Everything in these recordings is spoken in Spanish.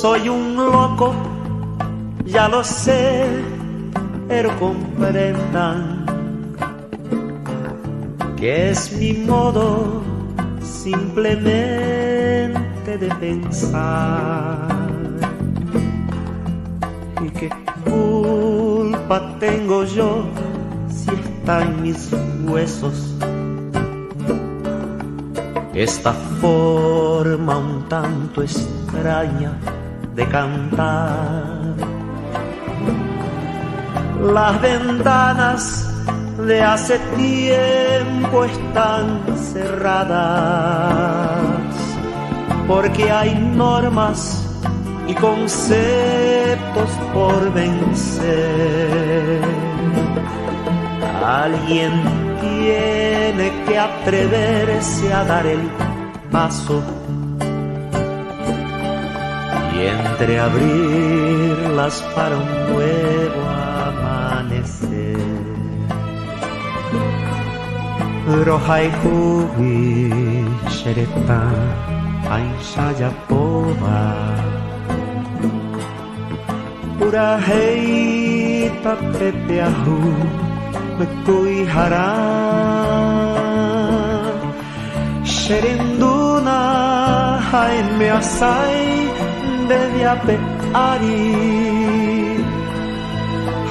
Soy un loco, ya lo sé, pero comprendan que es mi modo simplemente de pensar. ¿Y qué culpa tengo yo si está en mis huesos? Esta forma un tanto extraña de cantar. Las ventanas de hace tiempo están cerradas porque hay normas y conceptos por vencer. Alguien tiene que atreverse a dar el paso y entreabrirlas para un nuevo amanecer. Rohai huwi shereta aisha yapova Pura hei tapepeahu mekui hara Sherenduna hai me asai beviape ari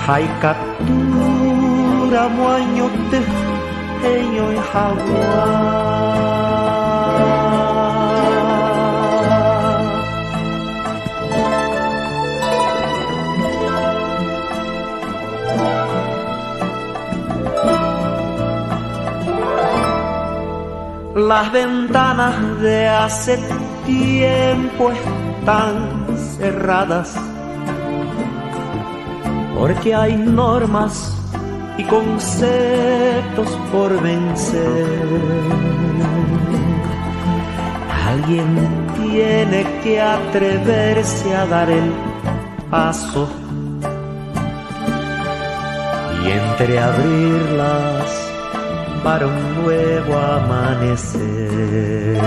Hai captura moanyote heio e hawa Las ventanas de hace tiempo cerradas porque hay normas y conceptos por vencer. Alguien tiene que atreverse a dar el paso y entreabrirlas para un nuevo amanecer.